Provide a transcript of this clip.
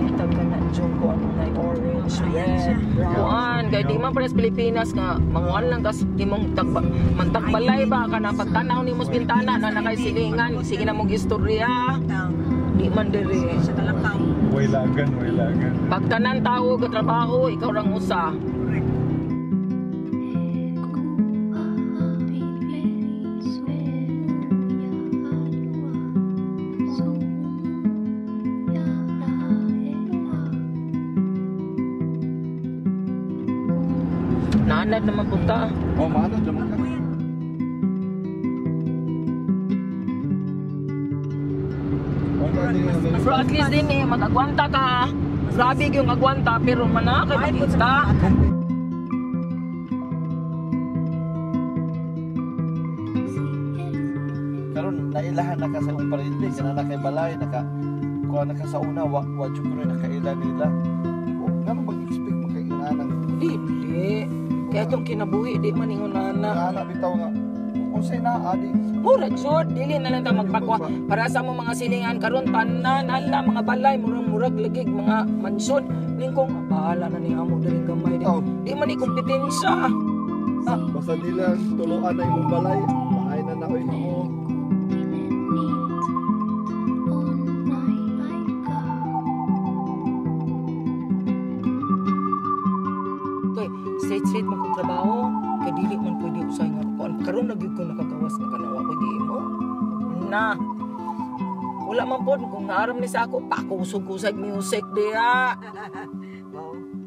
makita ka na dyan ko ano na orange, red, ah. brown. Kaya di man pares Pilipinas nga, manguan lang kas di mong tagba, mantagbalay ba ka na pagtanaw ni mong bintana na nakay silingan, sige na mong istorya. Di man diri. Sa talakaw. Wailagan, wailagan. Pagtanan tao, katrabaho, ikaw lang usa. Naanad naman punta. Oh, maano naman ka. Pero at least din eh, mag-agwanta ka. Grabe yung agwanta, pero mana kay makita. karon nailahan na ka sa imong parente kana na kay balay naka kuha na ka sa una wa wa jud ko nakaila nila ngano mag-expect. Kaya itong kinabuhi, di man ingon na na. bitaw nga unsay na adi Mura jud, dili na lang ta magpakwa. Para sa mo mga silingan karon tanan hala mga balay murag murag ligig mga mansyon. Lingkong bahala na ni amo diri gamay di. Oh. Di man ni kompetensya. basta nila tuluan na imong balay maay na na oy mo Kay straight straight man kong trabaho, kay dili man pwede usay nga kon. Karon gyud ko nakagawas nga kanawa ko mo. Na. Wala man pod kung naaram ni sa ako, pakusog-kusag music diya.